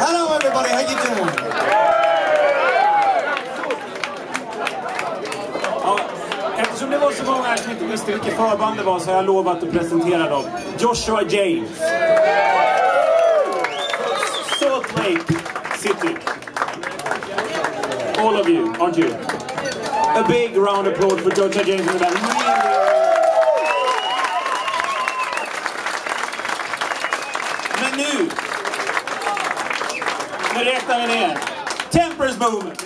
Hello everybody, how you doing? Ja, eftersom det var så många här som inte visste vilket förband det var så har jag lovat att presentera dem. Joshua James. Salt Lake City. All of you, aren't you? A big round of applause for Joshua James and the band. new. Put everything in. Temperance movement.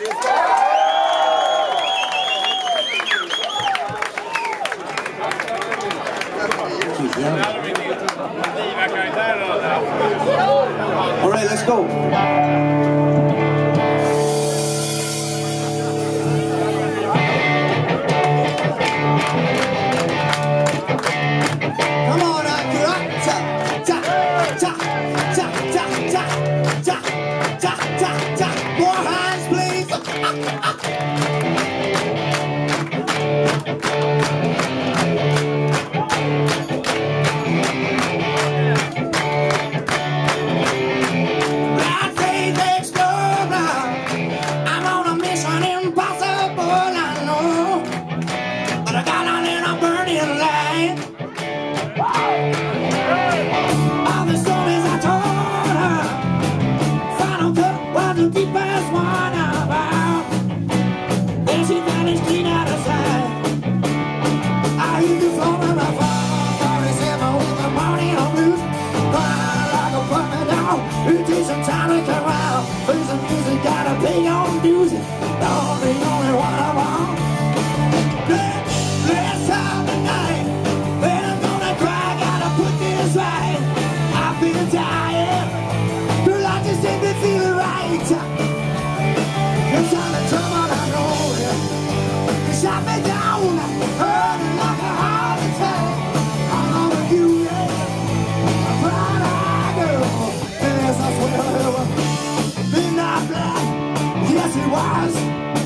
All right, let's go. The deepest one about. Then she vanished clean out of sight. I hear the of my phone. Forty-seven with the morning. Crying like a takes some time to come out. Play some music, gotta pay your dues. Don't be He was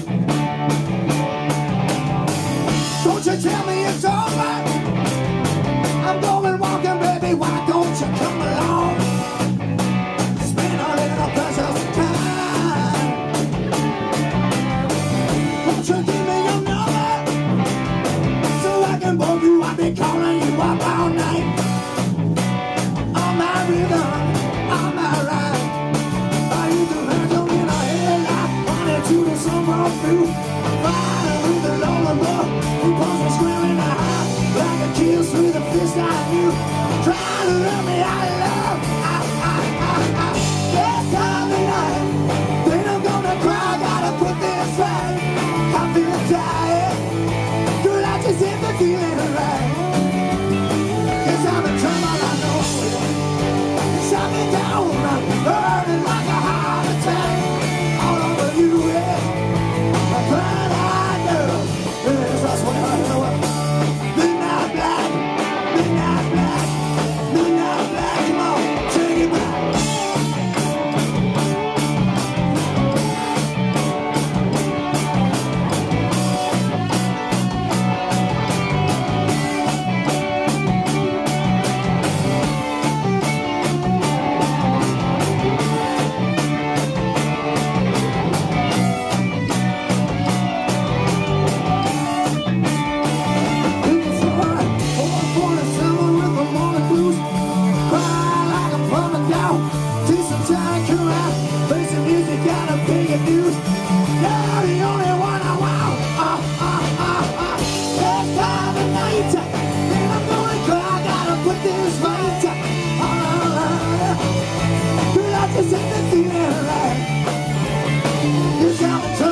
feeling And I'm going to I gotta put this I just hit the feeling right. It's how